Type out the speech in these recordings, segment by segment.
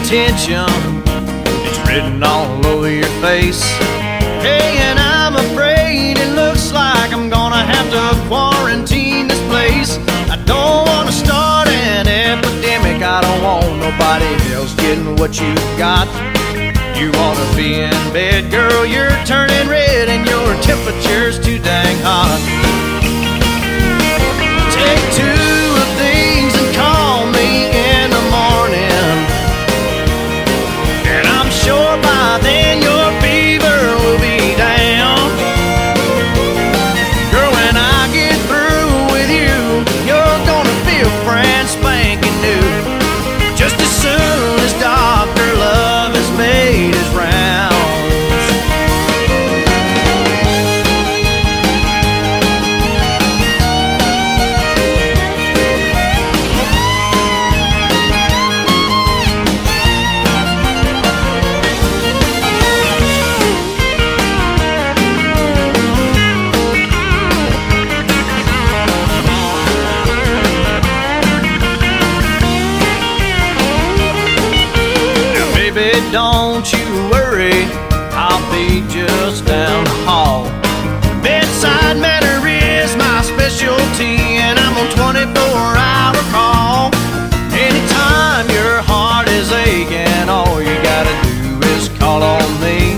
attention. It's written all over your face. Hey, and I'm afraid it looks like I'm gonna have to quarantine this place. I don't wanna start an epidemic. I don't want nobody else getting what you got. You wanna be in bed, girl, you're turning red and your temperature's too dang hot. Baby, don't you worry, I'll be just down the hall. Bedside manner is my specialty, and I'm on 24 hour call. Anytime your heart is aching, all you gotta do is call on me.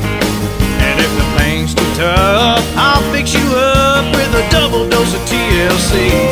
And if the pain's too tough, I'll fix you up with a double dose of TLC.